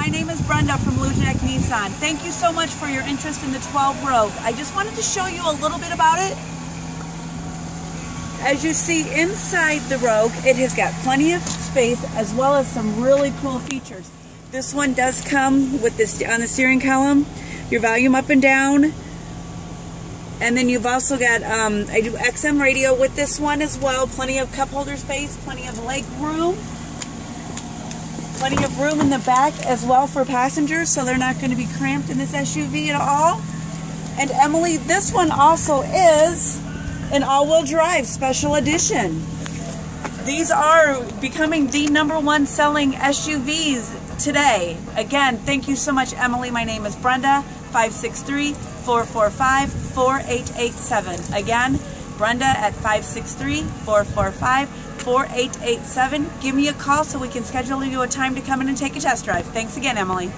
my name is Brenda from Lujack Nissan. Thank you so much for your interest in the 12 Rogue. I just wanted to show you a little bit about it. As you see inside the Rogue, it has got plenty of space as well as some really cool features. This one does come with this on the steering column, your volume up and down. And then you've also got, um, I do XM radio with this one as well. Plenty of cup holder space, plenty of leg room. Plenty of room in the back as well for passengers, so they're not going to be cramped in this SUV at all. And Emily, this one also is an all-wheel drive special edition. These are becoming the number one selling SUVs today. Again, thank you so much, Emily. My name is Brenda, 563-445-4887. Again, Brenda at 563-445 4887. Give me a call so we can schedule you a time to come in and take a test drive. Thanks again, Emily.